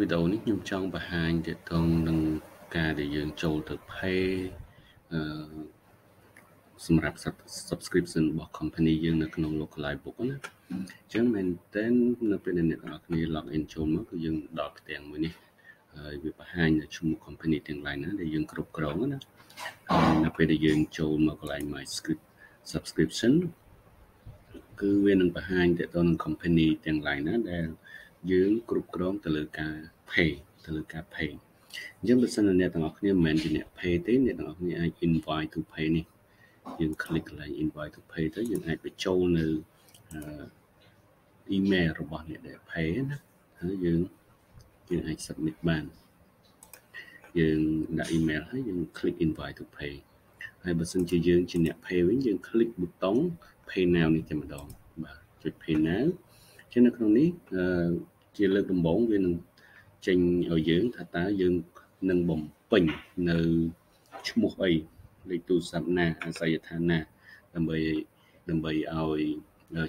វីដេអូនេះខ្ញុំចង់បង្ហាញទាក់ទងនឹងការដែលយើងចូលទៅ pay អឺសម្រាប់ subscription របស់ company យើងនៅក្នុង local book ណាអញ្ចឹងមែនតើនៅពេលដែលអ្នកនរគ្នា log in ចូលមកគឺយើងដល់ផ្ទាំងមួយនេះហើយវាបង្ហាញនៅឈ្មោះ company ទាំង lain ណាដែលយើងគ្រប់គ្រងណានៅពេលដែលយើងចូលមកកន្លែង my script subscription គឺវានឹងបង្ហាញទៅដល់ company ទាំង lain ណាដែល យើងគ្រប់គ្រងទៅលើការ pay ទៅលើការ pay អញ្ចឹងបើសិនជាអ្នកទាំងអស់គ្នាមិនមែនជាអ្នក pay ទេអ្នកទាំងអស់គ្នាអាច invite to pay នេះយើង click កន្លែង invite to pay ទៅយើងអាចបញ្ចូលនៅ email របស់អ្នកដែល pay ណាហើយយើងយើងអាច submit បានយើងដាក់ email ហើយយើង click invite to pay ហើយបើសិនជាយើងជាអ្នក pay វិញយើង click ប៊ូតុង pay now នេះតែម្ដងបាទចុច pay now ចឹងនៅក្នុងនេះជាលើកដំបូងវានឹងចេញឲ្យយើងថាតើយើងនឹងបំពេញនៅឈ្មោះអីលេខទូរស័ព្ទណាអាស័យដ្ឋានណាដើម្បីដើម្បីឲ្យ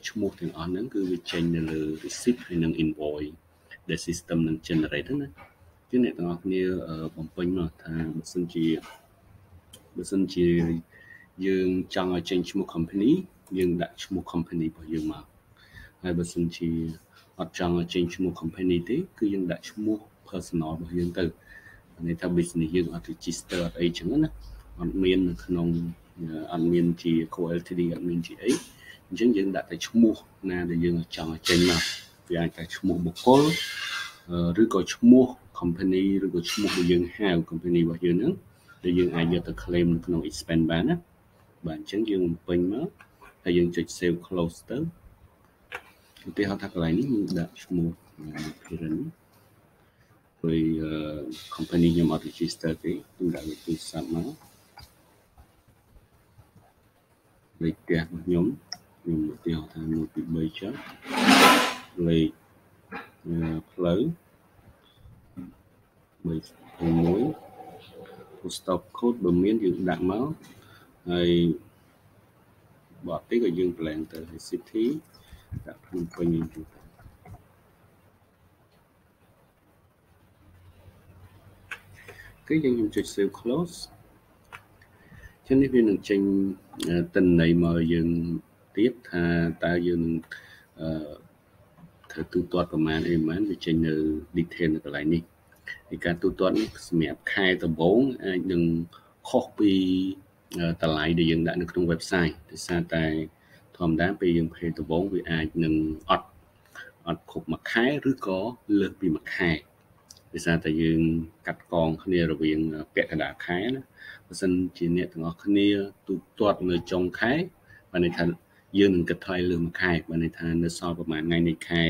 ឈ្មោះទាំងអស់ហ្នឹងគឺវាចេញនៅលើ receipt ហើយនិង invoice ដែល system នឹង generate ណាជាអ្នកទាំងអស់គ្នាបំពេញមកថាបើសិនជាបើសិនជាយើងចង់ឲ្យចេញឈ្មោះ company យើងដាក់ឈ្មោះ company របស់យើងមក ហើយបើសិនជាអត់ចង់ឲ្យចេញឈ្មោះ company ទេគឺយើងដាក់ឈ្មោះ personal របស់យើងទៅន័យថា business យើងអត់ register អត់អីចឹងណាអត់មាននៅក្នុងអត់មានជា co ltd អត់មានជាអីអញ្ចឹងយើងដាក់តែឈ្មោះណាដែលយើងចង់ឲ្យចេញមកវាអាចតែឈ្មោះបុគ្គលឬក៏ឈ្មោះ company ឬក៏ឈ្មោះដែលយើងហៅ company របស់យើងហ្នឹងដែលយើងអាចយកទៅ claim នៅក្នុង expense បានណាបាទអញ្ចឹងយើងបំពេញមកហើយយើងចុច save close ទៅ ឧទាហរណ៍ថាកន្លែងនេះយើងដាក់ឈ្មោះ parent ព្រោះ company ខ្ញុំអត់ register ទេខ្ញុំដាក់លេខទូរស័ព្ទមកលេខផ្ទះរបស់ខ្ញុំខ្ញុំឧទាហរណ៍ថា1 2 3ចុះលេខផ្លូវ3 stop code បើមានយើងដាក់មកហើយបត់តិចក៏យើង plan ទៅ city ដាក់ភ្នំពេញយើងទៅគឺយើងខ្ញុំចុច save close ចឹងនេះវានឹងចេញទិន្នន័យមកយើងទៀតថាតើយើងនឹងអឺត្រូវទូទាត់ប្រមាណអីប្រមាណវាចេញនៅ detail នៅកន្លែងនេះពីការទូទាត់នេះសម្រាប់ខែដំបូងអាចនឹងខុសពីតម្លៃដែលយើងដាក់នៅក្នុង website ដោយសារតែ ធម្មតាពេលយើង pay ដំបូងវាអាចនឹងអត់អត់គ្រប់មួយខែឬក៏លើសពីមួយខែដោយសារតែយើងកាត់កងគ្នារវាងពាក់កណ្ដាលខែណាបើសិនជាអ្នកទាំងអស់គ្នាទូទាត់នៅចុងខែបានន័យថាយើងនឹងគិតថ្លៃលើមួយខែបានន័យថានៅសល់ប្រហែលថ្ងៃនៃខែ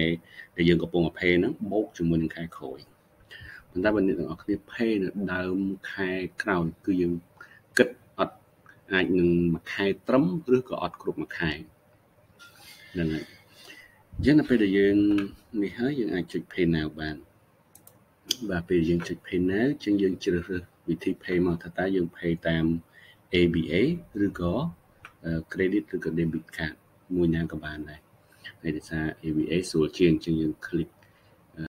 ដែលយើងកំពុងអភេហ្នឹងបូកជាមួយនឹងខែក្រោយប៉ុន្តែបើអ្នកទាំងអស់គ្នាភេនៅដើមខែក្រោយគឺយើងគិតអត់អាចនឹងមួយខែត្រឹមឬក៏អត់គ្រប់មួយខែ ហ្នឹងហើយអញ្ចឹងនៅពេលដែលយើងនេះហើយយើងអាចចុច pay now បានបាទពេលយើងចុច pay now ជាងយើងជ្រើសរើសវិធី pay មកថាតើយើង pay តាម ABA ឬក៏ credit ឬក៏ debit card មួយណាក៏បានដែរហើយដោយសារ ABA ស្រួលជាងជាងយើង click